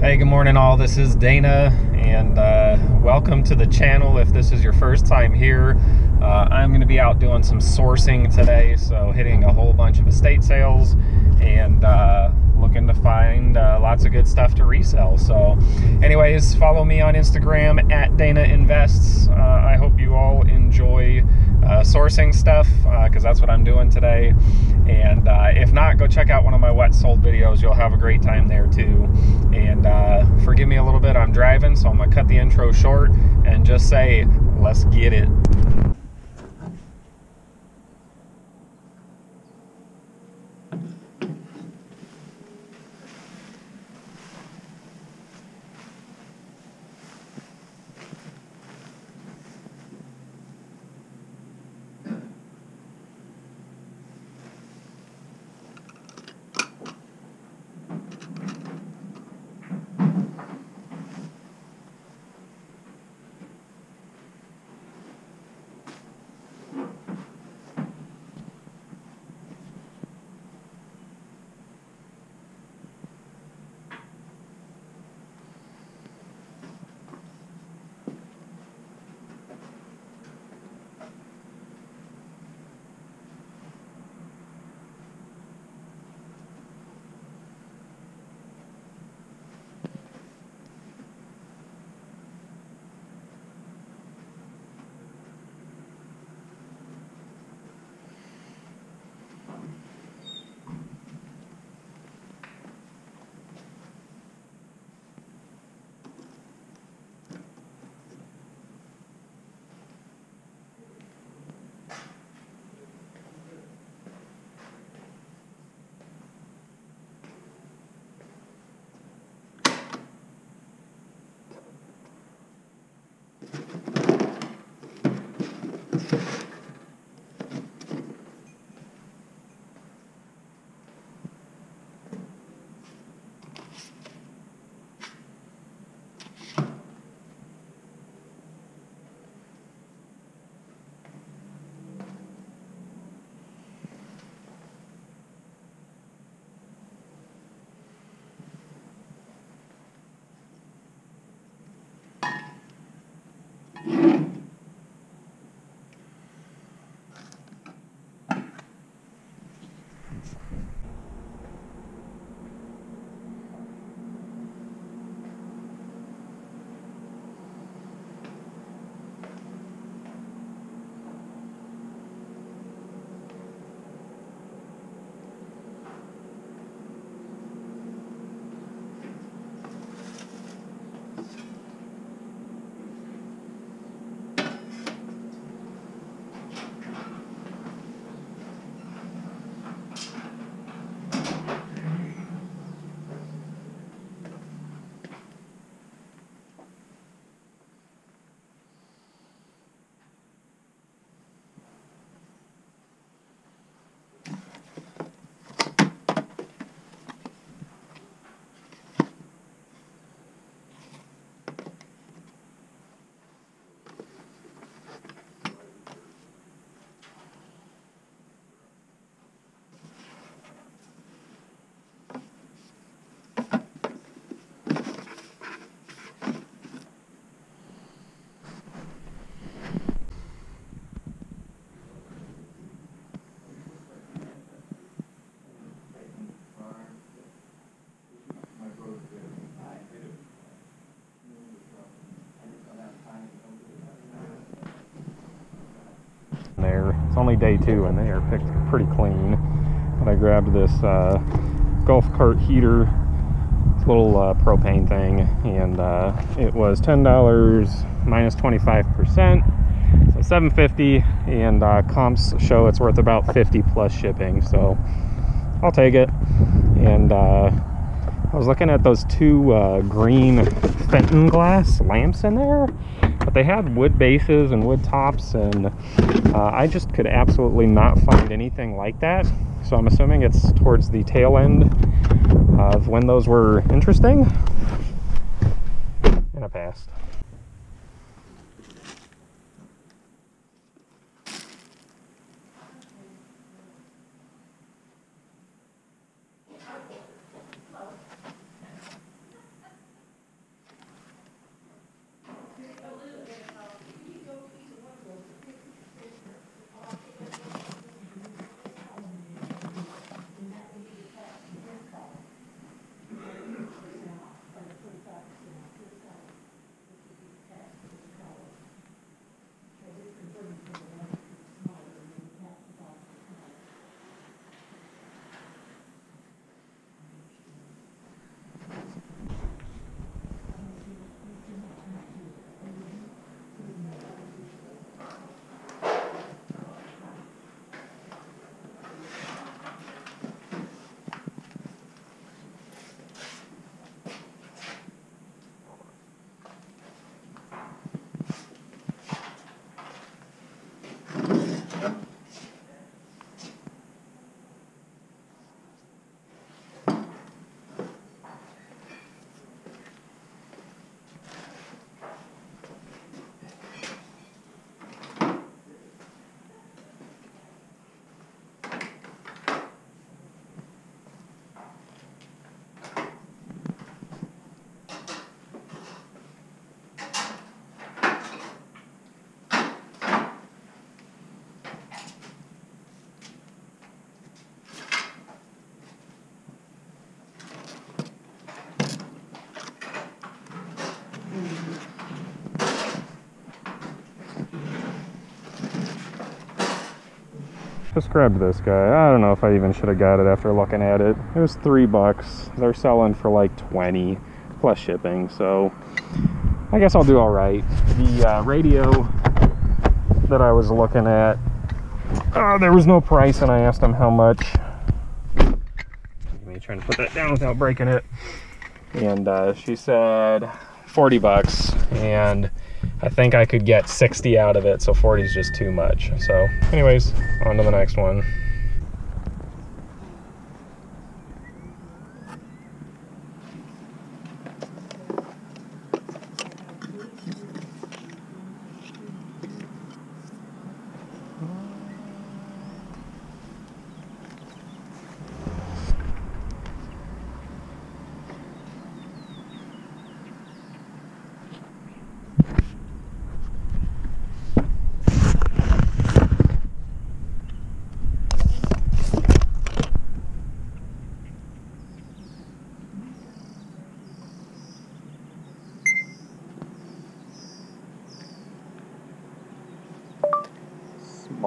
Hey, good morning, all. This is Dana, and uh, welcome to the channel. If this is your first time here, uh, I'm going to be out doing some sourcing today, so hitting a whole bunch of estate sales and uh, looking to find uh, lots of good stuff to resell. So, anyways, follow me on Instagram at Dana Invests. Uh, I hope you all enjoy uh, sourcing stuff because that's what I'm doing today. And uh, if not, go check out one of my what sold videos. You'll have a great time there too. And uh, forgive me a little bit, I'm driving, so I'm gonna cut the intro short and just say, let's get it. It's only day two and they are picked pretty clean. But I grabbed this uh, golf cart heater, this little uh, propane thing, and uh, it was $10 minus 25%. So 750 and uh, comps show it's worth about 50 plus shipping. So I'll take it. And uh, I was looking at those two uh, green Fenton glass lamps in there but they had wood bases and wood tops and uh, I just could absolutely not find anything like that. So I'm assuming it's towards the tail end of when those were interesting. And I passed Just grabbed this guy. I don't know if I even should have got it after looking at it. It was three bucks. They're selling for like 20 plus shipping, so I guess I'll do all right. The uh, radio that I was looking at, uh, there was no price, and I asked him how much. Me trying to put that down without breaking it. And uh, she said 40 bucks, and I think I could get 60 out of it, so 40 is just too much. So, anyways, on to the next one.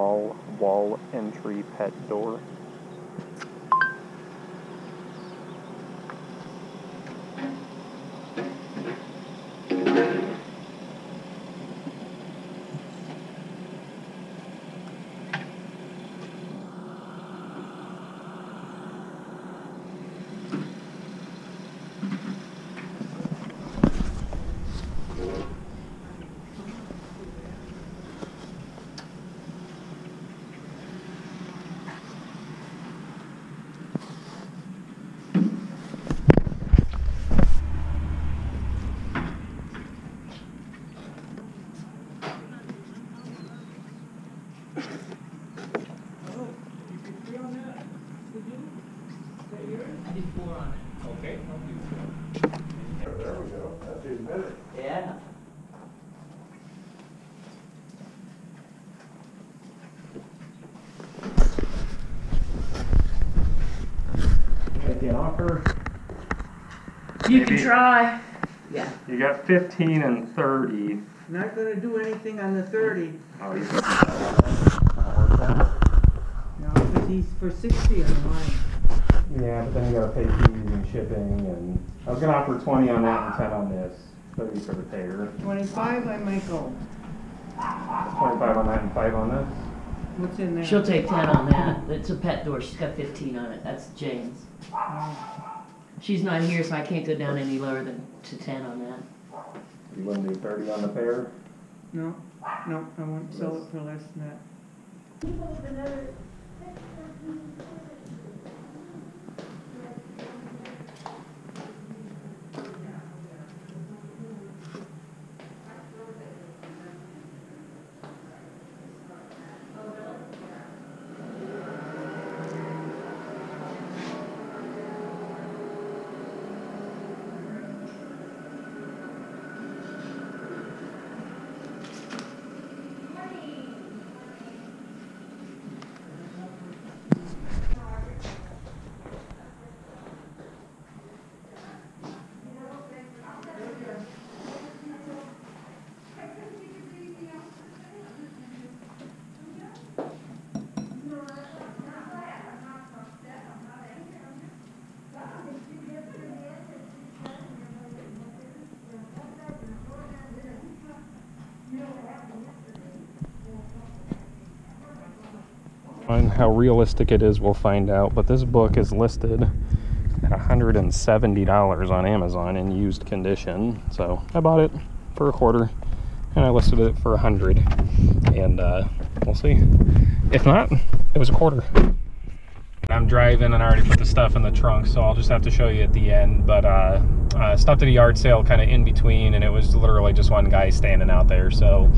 Small wall entry pet door. You can Maybe. try. Yeah. You got 15 and 30. Not gonna do anything on the thirty, Oh, you no, because he's for sixty on mine. Yeah, but then you gotta pay fees and shipping, and I was gonna offer 20 on that and 10 on this. 30 for the pair. Twenty-five, I might go. 25 on that and 5 on this. What's in there? She'll take ten on that. It's a pet door. She's got fifteen on it. That's Jane's. Oh. She's not here, so I can't go down any lower than to ten on that. You wouldn't do 30 on the pair? No, no, I won't sell it for less than that. On how realistic it is, we'll find out. But this book is listed at $170 on Amazon in used condition. So I bought it for a quarter, and I listed it for a hundred. And uh, we'll see. If not, it was a quarter. I'm driving and I already put the stuff in the trunk, so I'll just have to show you at the end. But uh, uh, stopped at a yard sale kind of in between, and it was literally just one guy standing out there. So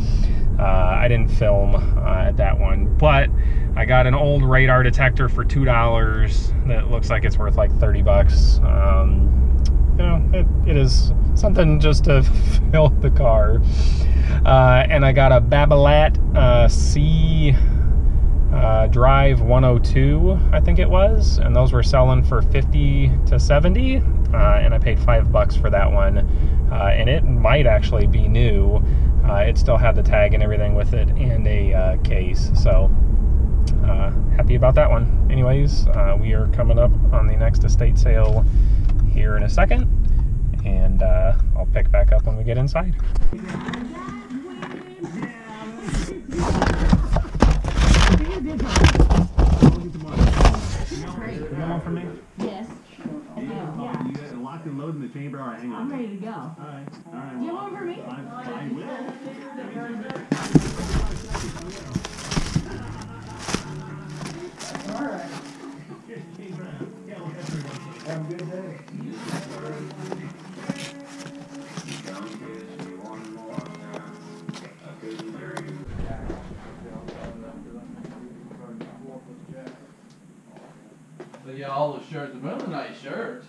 uh, I didn't film uh, at that one. But I got an old radar detector for two dollars that looks like it's worth like 30 bucks. Um, you know, it, it is something just to fill the car. Uh, and I got a Babolat uh, C uh, Drive 102, I think it was, and those were selling for 50 to 70, uh, and I paid five bucks for that one, uh, and it might actually be new. Uh, it still had the tag and everything with it, and a case. So uh, happy about that one. Anyways, uh, we are coming up on the next estate sale here in a second, and uh, I'll pick back up when we get inside. Yes, Yeah. You got it locked and loaded in the chamber. All right, hang. I'm ready to go. All right, all right. Do you want for me? I, I will. All the shirts, the really nice shirts.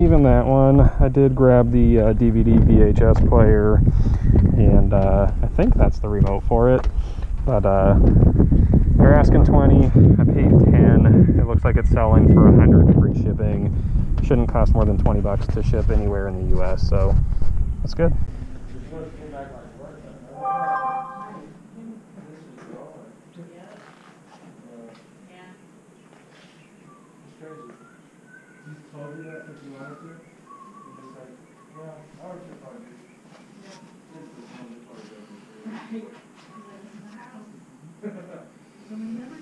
Even that one, I did grab the uh, DVD VHS player, and uh, I think that's the remote for it. But uh, they're asking 20. I paid 10. It looks like it's selling for 100 free shipping. Shouldn't cost more than 20 bucks to ship anywhere in the U.S. So that's good. told you that because you wanted to? You're just like, well, I would just probably do. This is mandatory.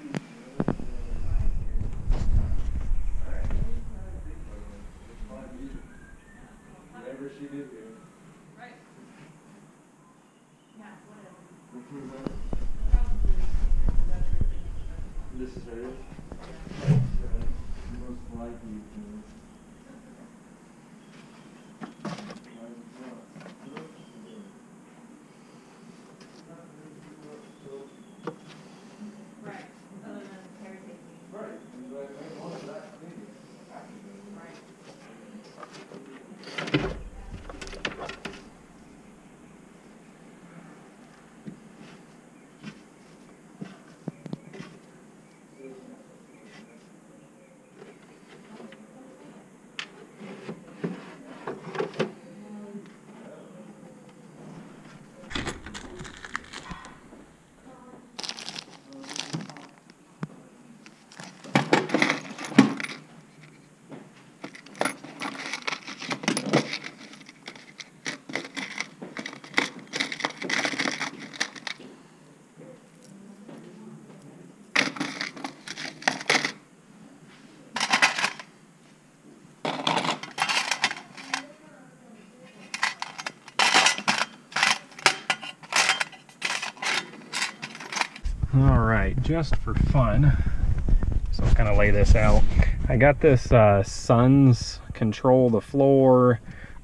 All right, just for fun, so I'll kind of lay this out. I got this uh, Suns Control the Floor.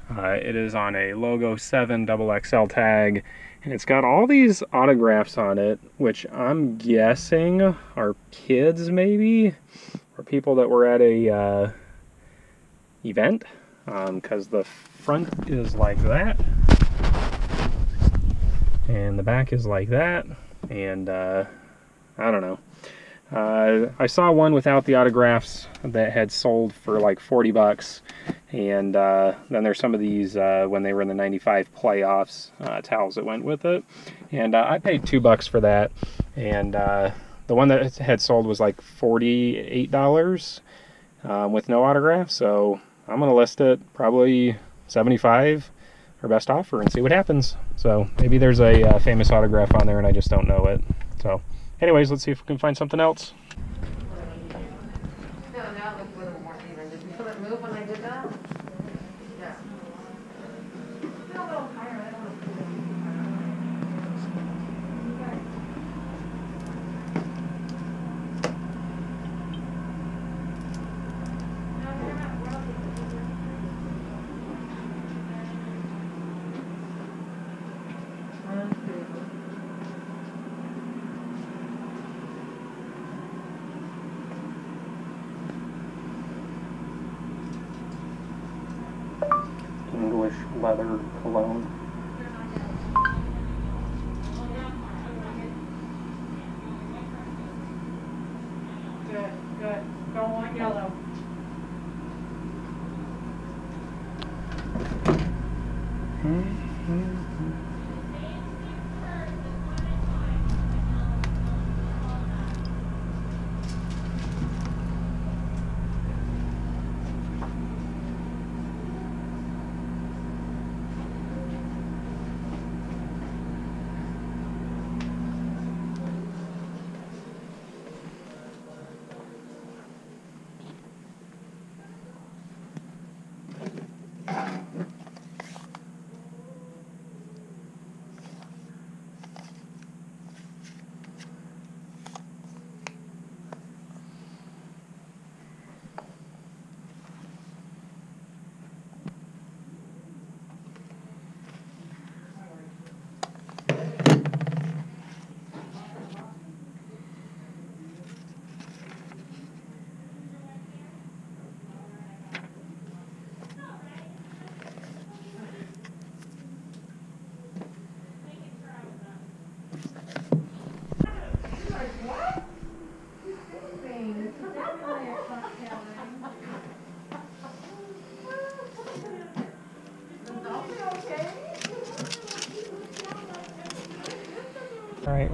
Uh, it is on a Logo 7 double XL tag, and it's got all these autographs on it, which I'm guessing are kids maybe, or people that were at a uh, event, because the front is like that, and the back is like that and uh, I don't know. Uh, I saw one without the autographs that had sold for like 40 bucks, and uh, then there's some of these uh, when they were in the 95 playoffs uh, towels that went with it, and uh, I paid two bucks for that, and uh, the one that had sold was like 48 dollars um, with no autograph, so I'm gonna list it probably 75 our best offer and see what happens. So maybe there's a uh, famous autograph on there and I just don't know it. So anyways, let's see if we can find something else. leather cologne.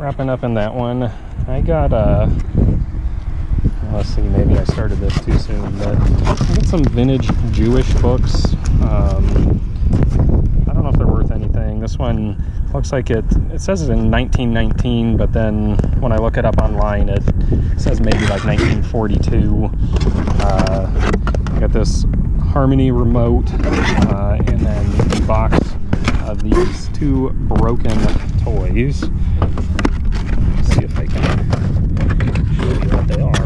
Wrapping up in that one. I got a. let's see, maybe I started this too soon, but I got some vintage Jewish books. Um, I don't know if they're worth anything. This one looks like it it says it's in 1919, but then when I look it up online, it says maybe like 1942. Uh, I got this Harmony remote, uh, and then the box of these two broken toys. Let's see if I can show you what they are.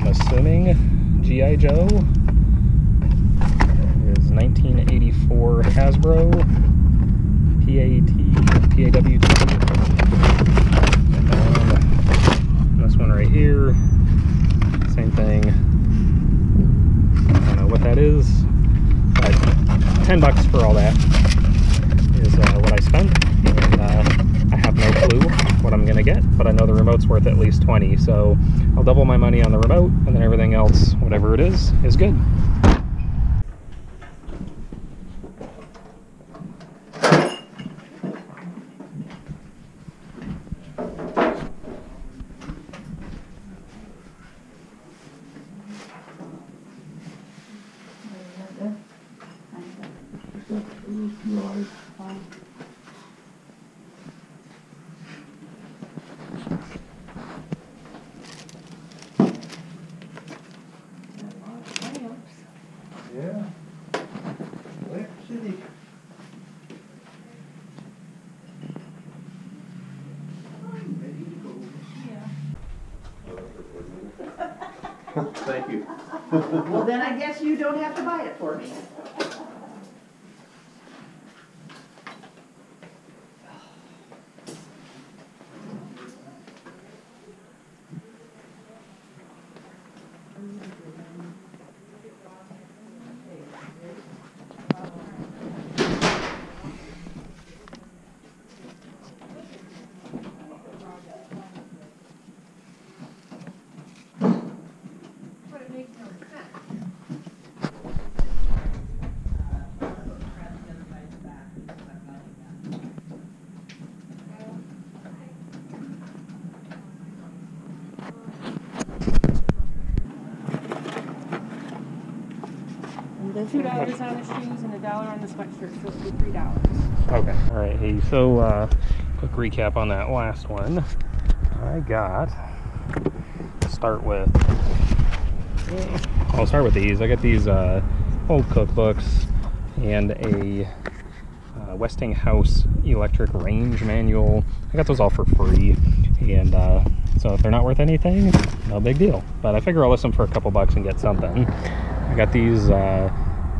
I'm assuming G.I. Joe is 1984 Hasbro PAT PAWT. And this one right here, same thing. I don't know what that is, but 10 bucks for all that is uh, what I spent, and uh, I have no clue what I'm gonna get, but I know the remote's worth at least 20, so I'll double my money on the remote, and then everything else, whatever it is, is good. Yeah. Well, then I guess you don't have to buy it for me. Two dollars on the shoes and a dollar on the sweatshirt, so it'll be three dollars. Okay. All right. Hey, so uh, quick recap on that last one. I got. To start with. I'll start with these. I got these uh, old cookbooks and a uh, Westinghouse electric range manual. I got those all for free, and uh, so if they're not worth anything, no big deal. But I figure I'll list them for a couple bucks and get something. I got these uh,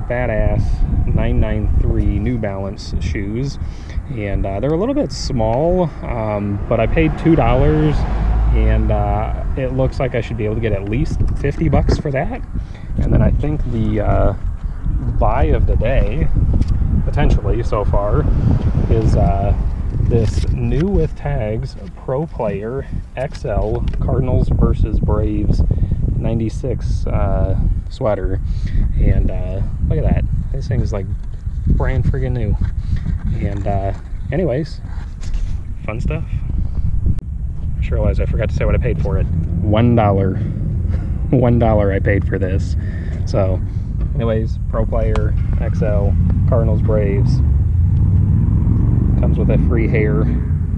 badass 993 New Balance shoes, and uh, they're a little bit small, um, but I paid two dollars, and uh, it looks like I should be able to get at least 50 bucks for that. And then I think the uh, buy of the day, potentially so far, is uh, this new with tags Pro Player XL Cardinals versus Braves 96 uh, sweater. And uh, look at that. This thing is like brand friggin' new. And uh, anyways, fun stuff. I Sure was. I forgot to say what I paid for it. One dollar. One dollar I paid for this. So, anyways, Pro Player XL Cardinals Braves comes with a free hair.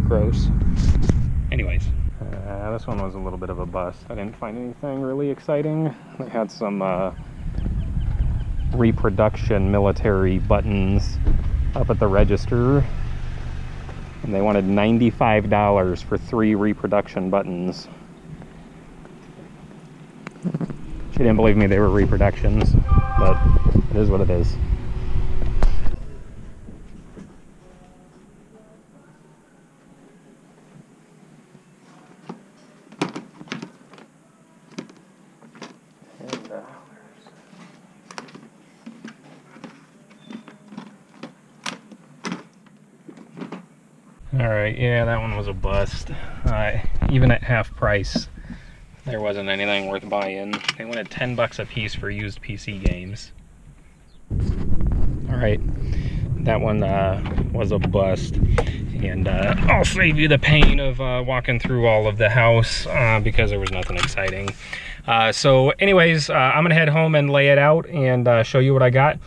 Gross. Anyways, this one was a little bit of a bust. I didn't find anything really exciting. They had some uh, reproduction military buttons up at the register and they wanted $95 for three reproduction buttons. She didn't believe me they were reproductions, but it is what it is. All right, yeah, that one was a bust. Uh, even at half price, there wasn't anything worth buying. They wanted 10 bucks a piece for used PC games. All right, that one uh, was a bust. And uh, I'll save you the pain of uh, walking through all of the house uh, because there was nothing exciting. Uh, so anyways, I'm gonna head home and lay it out and show you what I got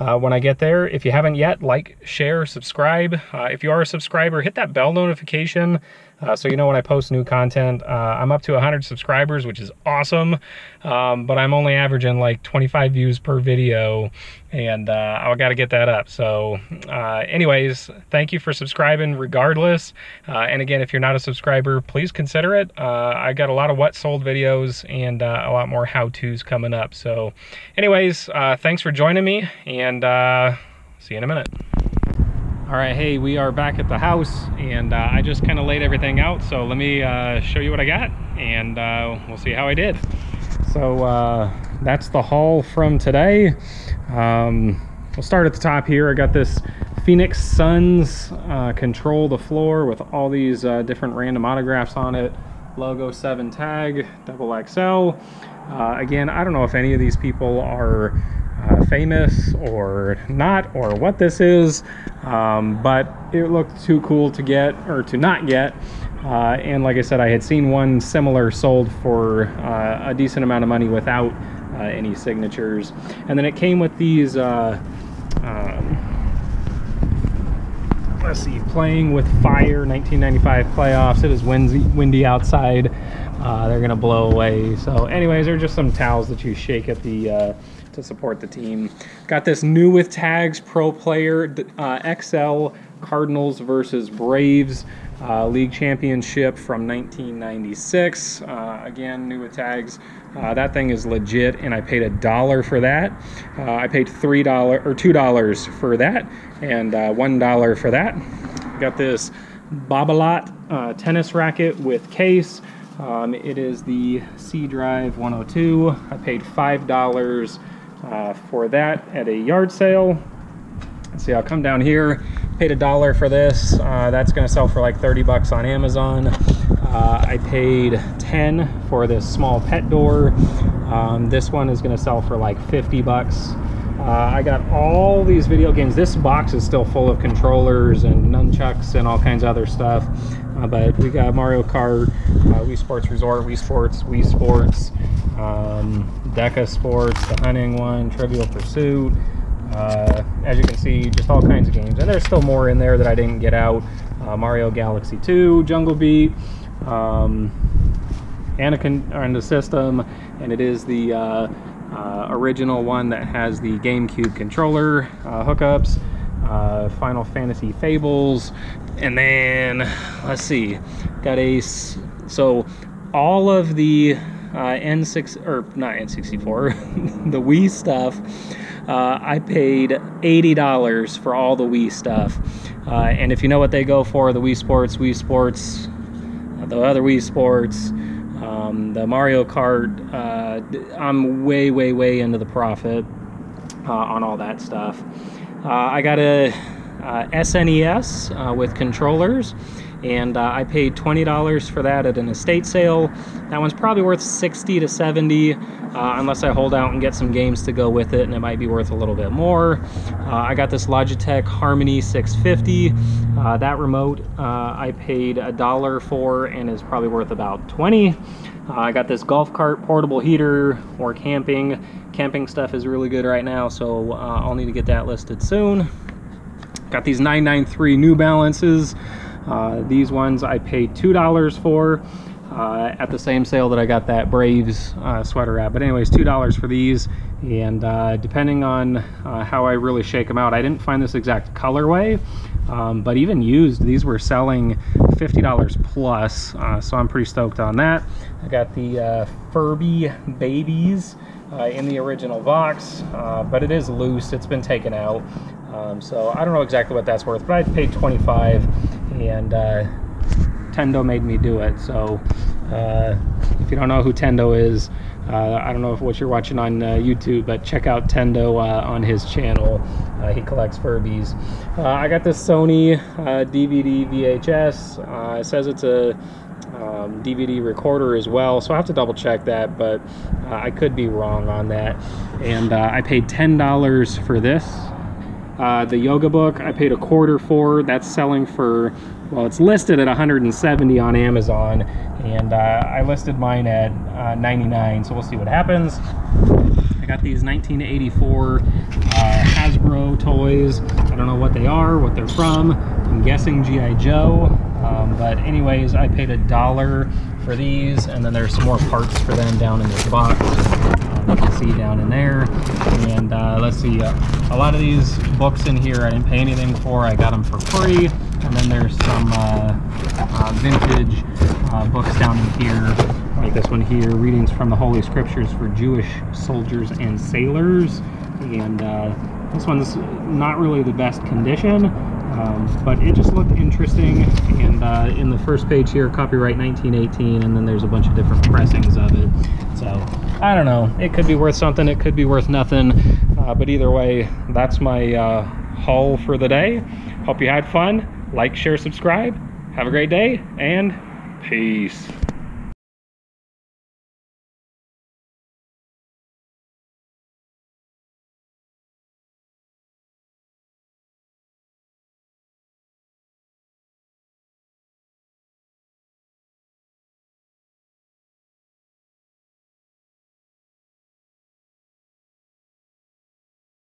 uh, when I get there. If you haven't yet, like, share, subscribe. Uh, if you are a subscriber, hit that bell notification uh, so you know when I post new content. Uh, I'm up to 100 subscribers, which is awesome, um, but I'm only averaging like 25 views per video, and uh, I got to get that up. So uh, anyways, thank you for subscribing regardless. and again, if you're not a subscriber, please consider it. I got a lot of what sold videos and a lot more how-tos coming up. So anyways, thanks for joining me, and see you in a minute. All right, hey, we are back at the house and uh, I just kind of laid everything out. So let me uh, show you what I got and uh, we'll see how I did. So uh, that's the haul from today. Um, we'll start at the top here. I got this Phoenix Suns uh, control the floor with all these uh, different random autographs on it. Logo 7 tag, double XL. again, I don't know if any of these people are uh, famous or not or what this is um, but it looked too cool to get or to not get. Uh, and like I said I had seen one similar sold for uh, a decent amount of money without uh, any signatures. And then it came with these uh, um, let's see playing with fire 1995 playoffs. It is windy, windy outside. Uh, they're gonna blow away. So anyways they're just some towels that you shake at the to support the team. Got this new with tags pro player uh, XL Cardinals versus Braves uh, League Championship from 1996. Uh, again, new with tags. Uh, that thing is legit, and I paid a dollar for that. Uh, I paid three dollar or two dollars for that, and uh, one dollar for that. Got this Babolat uh, tennis racket with case. Um, it is the C Drive 102. I paid five dollars uh, for that at a yard sale. Let's see, I'll come down here, paid a dollar for this. Uh, that's gonna sell for like 30 bucks on Amazon. Uh, I paid 10 for this small pet door. Um, this one is gonna sell for like 50 bucks. Uh, I got all these video games. This box is still full of controllers and nunchucks and all kinds of other stuff. Uh, but we got Mario Kart, uh, Wii Sports Resort, Wii Sports, Wii Sports, um, Deca Sports, the hunting one, Trivial Pursuit. Uh, as you can see, just all kinds of games. And there's still more in there that I didn't get out. Uh, Mario Galaxy 2, Jungle Beat, um, Anakin on the system, and it is the uh, uh, original one that has the GameCube controller uh, hookups. Uh, Final Fantasy Fables, and then let's see, got a so all of the uh, N6 or not N64, the Wii stuff. Uh, I paid $80 for all the Wii stuff. Uh, and if you know what they go for, the Wii Sports, Wii Sports, the other Wii Sports, um, the Mario Kart. Uh, I'm way, way, way into the profit uh, on all that stuff. Uh, I got a SNES with controllers, and uh, I paid $20 for that at an estate sale. That one's probably worth 60 to 70, uh, unless I hold out and get some games to go with it, and it might be worth a little bit more. Uh, I got this Logitech Harmony 650. Uh, that remote I paid a dollar for, and is probably worth about 20. I got this golf cart portable heater or camping. Camping stuff is really good right now, so I'll need to get that listed soon. Got these 993 New Balances. Uh, these ones I paid $2 for uh, at the same sale that I got that Braves uh, sweater at. But anyways, $2 for these. And uh, depending on uh, how I really shake them out, I didn't find this exact colorway. Um, but even used, these were selling $50 plus. So I'm pretty stoked on that. I got the Furby Babies. Uh, in the original box, uh, but it is loose. It's been taken out. Um, so I don't know exactly what that's worth, but I paid 25 and uh, Tendo made me do it. So uh, if you don't know who Tendo is, uh, I don't know if what you're watching on uh, YouTube, but check out Tendo uh, on his channel. Uh, he collects Furbies. I got this Sony DVD VHS. it says it's a um, DVD recorder as well, so I have to double check that, but I could be wrong on that. And I paid $10 for this. Uh, the yoga book I paid a quarter for. That's selling for, well, it's listed at 170 on Amazon, and uh, I listed mine at uh, 99. So we'll see what happens. I got these 1984 uh, Hasbro toys. I don't know what they are, what they're from. I'm guessing GI Joe. Um, but anyways, I paid a dollar for these, and then there's some more parts for them down in this box you can see down in there. And uh, let's see, uh, a lot of these books in here I didn't pay anything for. I got them for free. And then there's some uh, uh vintage uh, books down in here, like this one here, Readings from the Holy Scriptures for Jewish Soldiers and Sailors. And this one's not really the best condition, um, but it just looked interesting. And uh, in the first page here, copyright 1918, and then there's a bunch of different pressings of it. So I don't know. It could be worth something. It could be worth nothing. Uh, but either way, that's my uh, haul for the day. Hope you had fun. Like, share, subscribe. Have a great day, and peace.